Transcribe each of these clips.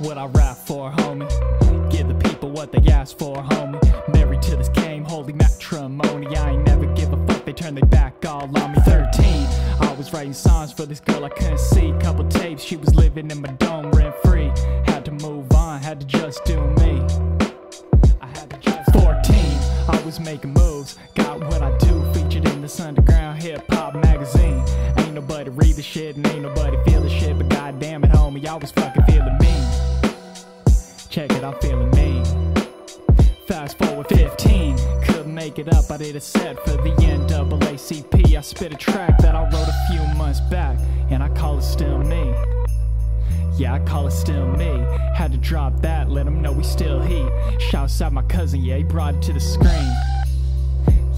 what I rap for, homie. Give the people what they ask for, homie. Married to this game, holy matrimony. I ain't never give a fuck, they turn their back all on me. 13, I was writing songs for this girl I couldn't see. Couple tapes, she was living in my dome rent free. Had to move on, had to just do me. I had to just 14, I was making moves. Got what I do, featured in this underground hip hop magazine. Nobody read the shit and ain't nobody feel the shit, but goddamn it, homie, I was fucking feeling me. Check it, I'm feeling me. Fast forward 15, couldn't make it up. I did a set for the NAACP. I spit a track that I wrote a few months back, and I call it still me. Yeah, I call it still me. Had to drop that, let him know we still heat. Shouts out my cousin, yeah, he brought it to the screen.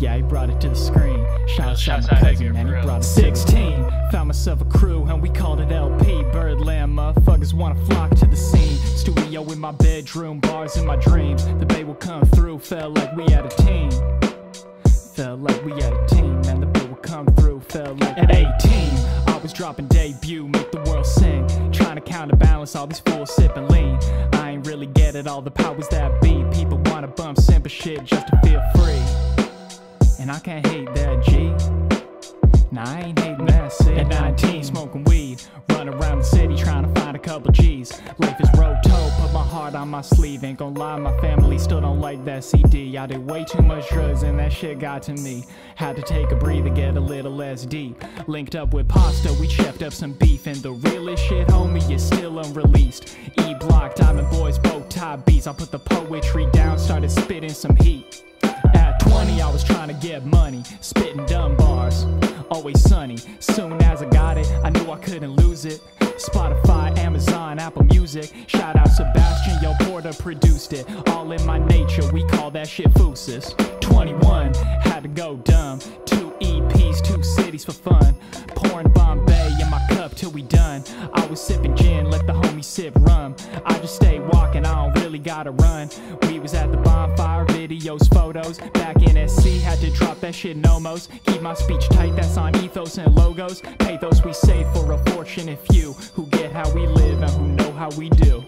Yeah, he brought it to the screen. Shouts out my cousin, man, he brought it. 16, found myself a crew, and we called it LP. Birdland, motherfuckers wanna flock to the scene. Studio in my bedroom, bars in my dreams. The bay will come through, felt like we had a team. Felt like we had a team, and the bay will come through. Felt like at 18, I was dropping debut, make the world sing. Trying to counterbalance all these fools sipping lean. I ain't really get it, all the powers that be. People wanna bump simple shit just to feel free. And I can't hate that, G. Nah, I ain't hating that shit. At 19, smoking weed, run around the city trying to find a couple G's. Life is road toe, put my heart on my sleeve. Ain't gon' lie, my family still don't like that CD. I did way too much drugs and that shit got to me. Had to take a breather, get a little less deep. Linked up with Pasta, we chefed up some beef. And the realest shit, homie, is still unreleased. E block, Diamond Boys, bow tie beats. I put the poetry down, started spitting some heat. Get money, spitting dumb bars. Always sunny. Soon as I got it, I knew I couldn't lose it. Spotify, Amazon, Apple Music. Shout out Sebastian, yo, Porter produced it. All in my nature, we call that shit Physis. 21, had to go dumb. Two EPs, two cities for fun. Pouring Bombay in my cup till we done. I was sipping gin, let the homie sip rum. I just stay walking, I don't really gotta run. We was at the bonfire, videos, photos. Back in SC, had to drop that shit nomos. Keep my speech tight, that's on ethos and logos. Pathos we save for a fortunate few who get how we live and who know how we do.